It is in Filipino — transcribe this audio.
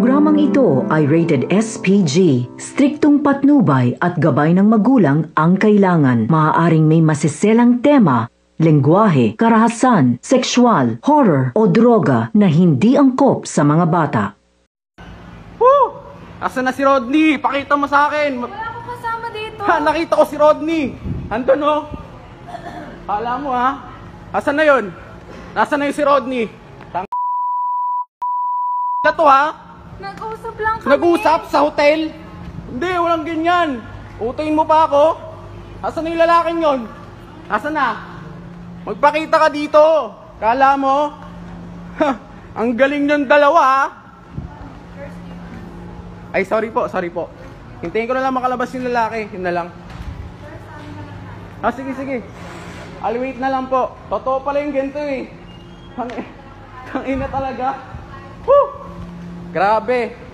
programang ito ay rated SPG. Striktong patnubay at gabay ng magulang ang kailangan. Maaaring may masiselang tema, lengguwahe, karahasan, sexual, horror o droga na hindi angkop sa mga bata. Woo! Asa na si Rodney? Pakita mo sa akin. Wala akong kasama dito. Ha, nakita ko si Rodney. Andun oh. Kala mo ha? Asan na yun? Nasaan na yun si Rodney? Tang na to ha? Nag-usap lang kami. Nag-usap sa hotel? Hindi, walang ganyan. Utuin mo pa ako? Asan yung lalaking yon? Asan na? Magpakita ka dito. Kala mo? Ang galing ng dalawa ha? Ay, sorry po, sorry po. Hintayin ko na lang makalabas yung lalaki. Yun na lang. Ah, sige, sige. I'll wait na lang po. Totoo pala yung ganito eh. Tang, tang ina talaga. Woo! Grabe.